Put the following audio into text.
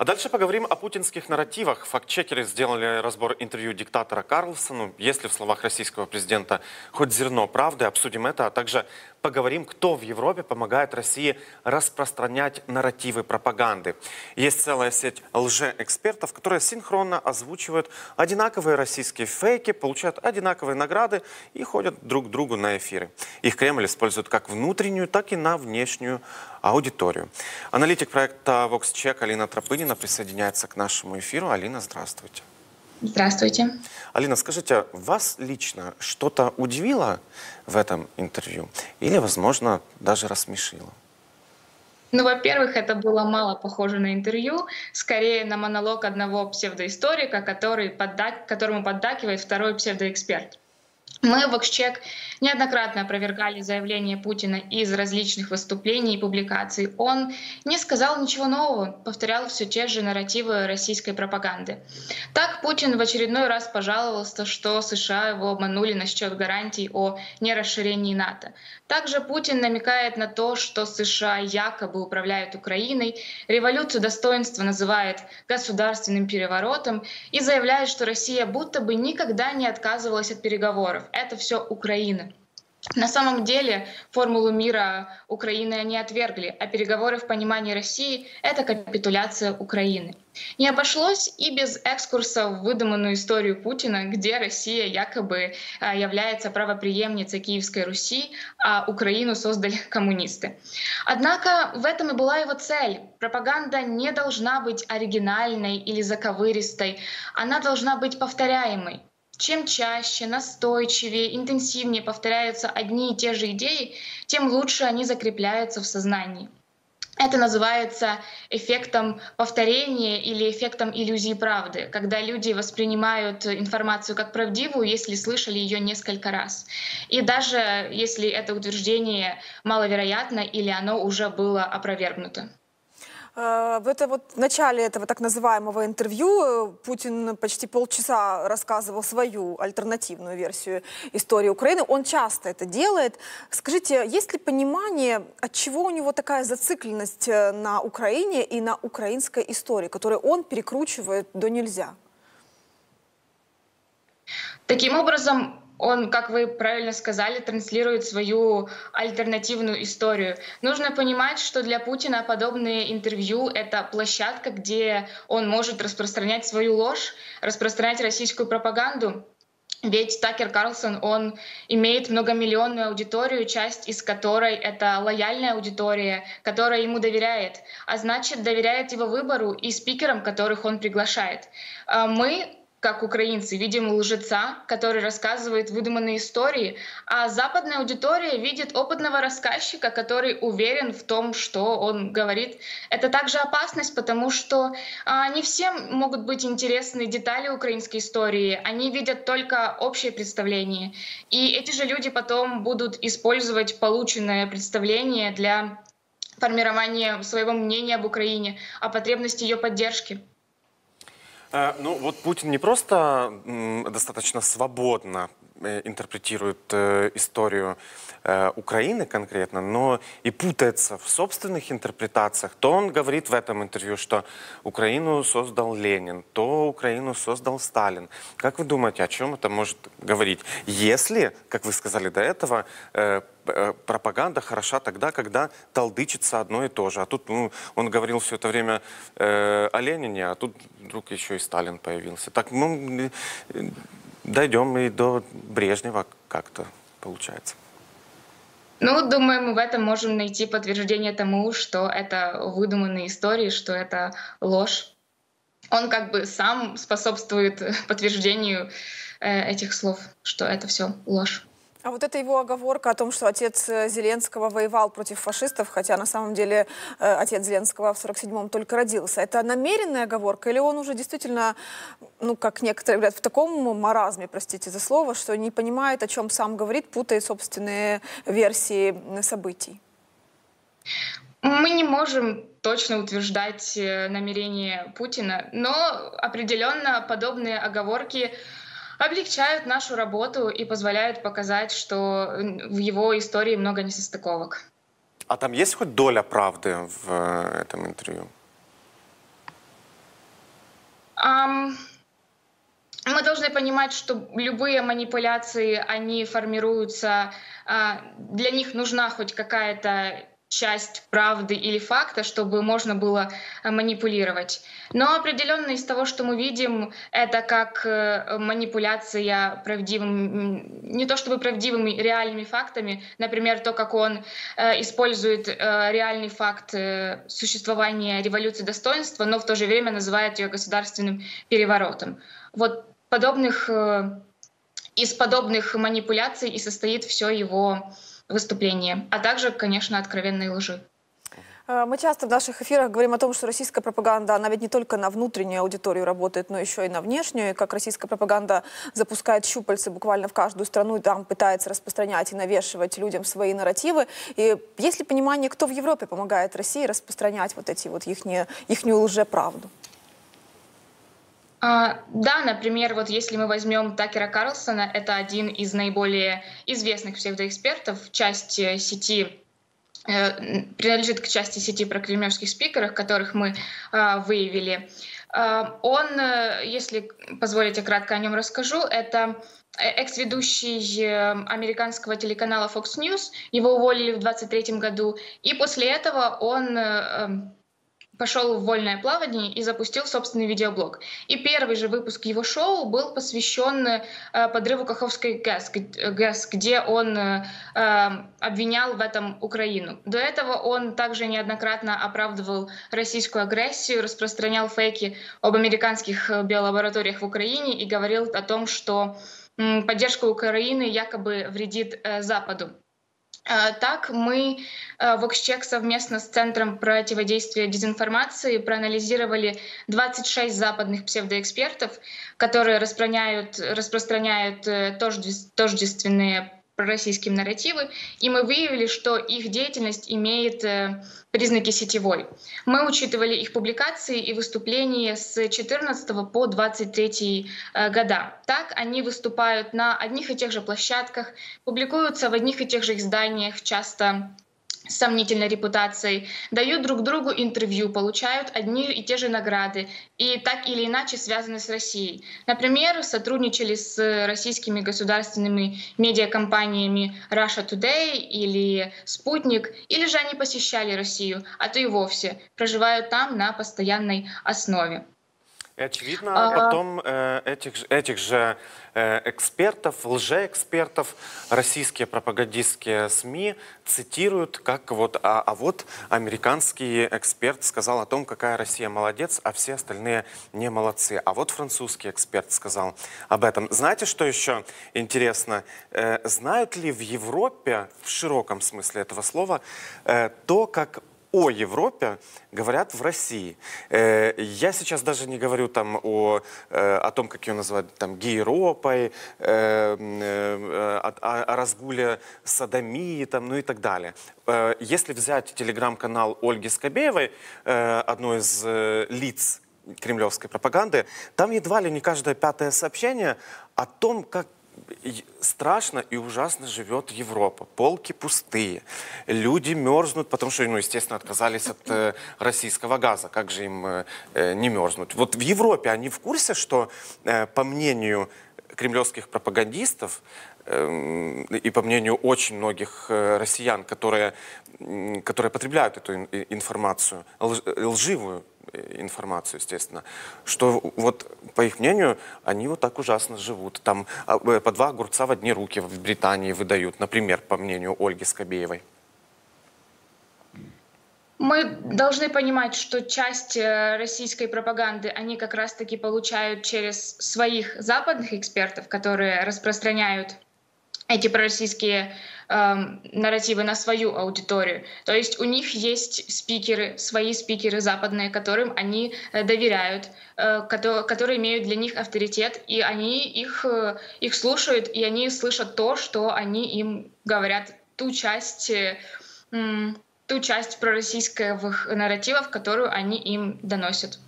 А дальше поговорим о путинских нарративах. Фактчекеры сделали разбор интервью диктатора Карлсону. Есть ли в словах российского президента хоть зерно правды? Обсудим это, а также поговорим, кто в Европе помогает России распространять нарративы пропаганды. Есть целая сеть лжеэкспертов, которые синхронно озвучивают одинаковые российские фейки, получают одинаковые награды и ходят друг к другу на эфиры. Их Кремль использует как внутреннюю, так и на внешнюю аудиторию. Аналитик проекта VoxCheck Алина Тропынина присоединяется к нашему эфиру. Алина, здравствуйте. Здравствуйте. Алина, скажите, вас лично что-то удивило в этом интервью? Или, возможно, даже рассмешило? Ну, во-первых, это было мало похоже на интервью, скорее на монолог одного псевдоисторика, который поддак... которому поддакивает второй псевдоэксперт. Мы в Оксчек неоднократно опровергали заявления Путина из различных выступлений и публикаций. Он не сказал ничего нового, повторял все те же нарративы российской пропаганды. Так Путин в очередной раз пожаловался, что США его обманули насчет гарантий о нерасширении НАТО. Также Путин намекает на то, что США якобы управляют Украиной, революцию достоинства называет государственным переворотом и заявляет, что Россия будто бы никогда не отказывалась от переговоров это все Украина. На самом деле формулу мира Украины они отвергли, а переговоры в понимании России — это капитуляция Украины. Не обошлось и без экскурса в выдуманную историю Путина, где Россия якобы а, является правоприемницей Киевской Руси, а Украину создали коммунисты. Однако в этом и была его цель. Пропаганда не должна быть оригинальной или заковыристой, она должна быть повторяемой. Чем чаще, настойчивее, интенсивнее повторяются одни и те же идеи, тем лучше они закрепляются в сознании. Это называется эффектом повторения или эффектом иллюзии правды, когда люди воспринимают информацию как правдивую, если слышали ее несколько раз. И даже если это утверждение маловероятно или оно уже было опровергнуто. Э, в, это вот, в начале этого так называемого интервью э, Путин почти полчаса рассказывал свою альтернативную версию истории Украины. Он часто это делает. Скажите, есть ли понимание, от чего у него такая зацикленность э, на Украине и на украинской истории, которую он перекручивает до нельзя? Таким образом, он, как вы правильно сказали, транслирует свою альтернативную историю. Нужно понимать, что для Путина подобные интервью — это площадка, где он может распространять свою ложь, распространять российскую пропаганду. Ведь Такер Карлсон, он имеет многомиллионную аудиторию, часть из которой это лояльная аудитория, которая ему доверяет, а значит доверяет его выбору и спикерам, которых он приглашает. А мы как украинцы, видим лжеца, который рассказывает выдуманные истории, а западная аудитория видит опытного рассказчика, который уверен в том, что он говорит. Это также опасность, потому что а, не всем могут быть интересны детали украинской истории, они видят только общее представление. И эти же люди потом будут использовать полученное представление для формирования своего мнения об Украине, о потребности ее поддержки. Э, ну вот Путин не просто достаточно свободно интерпретирует э, историю Украины конкретно, но и путается в собственных интерпретациях. То он говорит в этом интервью, что Украину создал Ленин, то Украину создал Сталин. Как вы думаете, о чем это может говорить? Если, как вы сказали до этого, Э, пропаганда хороша тогда, когда толдычится одно и то же. А тут ну, он говорил все это время э, о Ленине, а тут вдруг еще и Сталин появился. Так мы э, дойдем и до Брежнева как-то получается. Ну, думаю, мы в этом можем найти подтверждение тому, что это выдуманные истории, что это ложь. Он как бы сам способствует подтверждению э, этих слов, что это все ложь. А вот эта его оговорка о том, что отец э, Зеленского воевал против фашистов, хотя на самом деле э, отец Зеленского в 47-м только родился, это намеренная оговорка или он уже действительно, ну, как некоторые говорят, в таком маразме, простите за слово, что не понимает, о чем сам говорит, путает собственные версии событий? Мы не можем точно утверждать э, намерение Путина, но определенно подобные оговорки облегчают нашу работу и позволяют показать, что в его истории много несостыковок. А там есть хоть доля правды в э, этом интервью? мы должны понимать, что любые манипуляции, они формируются, а, для них нужна хоть какая-то часть правды или факта, чтобы можно было э, манипулировать. Но определенно из того, что мы видим, это как э, манипуляция правдивыми, не то чтобы правдивыми, реальными фактами. Например, то, как он э, использует реальный факт существования революции достоинства, но в то же время называет ее государственным переворотом. Вот подобных, из подобных манипуляций и состоит все его выступления, а также, конечно, откровенной лжи. Э, мы часто в наших эфирах говорим о том, что российская пропаганда, она ведь не только на внутреннюю аудиторию работает, но еще и на внешнюю, и как российская пропаганда запускает щупальцы буквально в каждую страну и там пытается распространять и навешивать людям свои нарративы. И есть ли понимание, кто в Европе помогает России распространять вот эти вот ихние, ихнюю лжеправду? А, да, например, вот если мы возьмем Такера Карлсона, это один из наиболее известных псевдоэкспертов, часть сети э, принадлежит к части сети прокремлевских спикеров, которых мы э, выявили. Э, он, э, если позволите, кратко о нем расскажу, это экс-ведущий э, американского телеканала Fox News. Его уволили в 2023 году, и после этого он пошел в вольное плавание и запустил собственный видеоблог. И первый же выпуск его шоу был посвящен э, подрыву Каховской ГЭС, ГЭС где он э, обвинял в этом Украину. До этого он также неоднократно оправдывал российскую агрессию, распространял фейки об американских э, биолабораториях в Украине и говорил о том, что поддержка Украины якобы вредит Западу. А, так, мы а, в Оксчек совместно с Центром противодействия дезинформации проанализировали 26 западных псевдоэкспертов, которые распространяют, распространяют э, тождественные пророссийским нарративы, и мы выявили, что их деятельность имеет э, признаки сетевой. Мы учитывали их публикации и выступления с 14 по 23 э, года. Так они выступают на одних и тех же площадках, публикуются в одних и тех же изданиях, часто с сомнительной репутацией, дают друг другу интервью, получают одни и те же награды и так или иначе связаны с Россией. Например, сотрудничали с российскими государственными медиакомпаниями Russia Today или Спутник, или же они посещали Россию, а то и вовсе проживают там на постоянной основе. И очевидно, ага. потом э, этих, этих же э, экспертов, лжеэкспертов, российские пропагандистские СМИ цитируют, как вот, а, а вот американский эксперт сказал о том, какая Россия молодец, а все остальные не молодцы. А вот французский эксперт сказал об этом. Знаете, что еще интересно? Э, знают ли в Европе, в широком смысле этого слова, э, то, как о Европе говорят в России. Э, я сейчас даже не говорю там о, э, о том, как ее называют там гейропой, э, о, о разгуле садомии там, ну и так далее. Если взять телеграм-канал Ольги Скобеевой, одной из лиц кремлевской пропаганды, там едва ли не каждое пятое сообщение о том, как страшно и ужасно живет Европа. Полки пустые, люди мерзнут, потому что, ну, естественно, отказались от э, российского газа. Как же им э, э не мерзнуть? Вот в Европе они в курсе, что, э, по мнению кремлевских пропагандистов э, и по мнению очень многих э, россиян, которые, которые потребляют эту информацию, лживую информацию, естественно, что вот, по их мнению, они вот так ужасно живут. Там а, э, по два огурца в одни руки в Британии выдают, например, по мнению Ольги Скобеевой. Мы должны понимать, что часть э, российской пропаганды они как раз-таки получают через своих западных экспертов, которые распространяют эти пророссийские э, нарративы на свою аудиторию. То есть у них есть спикеры, свои спикеры западные, которым они э, доверяют, э, которые, которые имеют для них авторитет, и они их, э, их слушают, и они слышат то, что они им говорят, ту часть, э, ту часть пророссийских нарративов, которую они им доносят.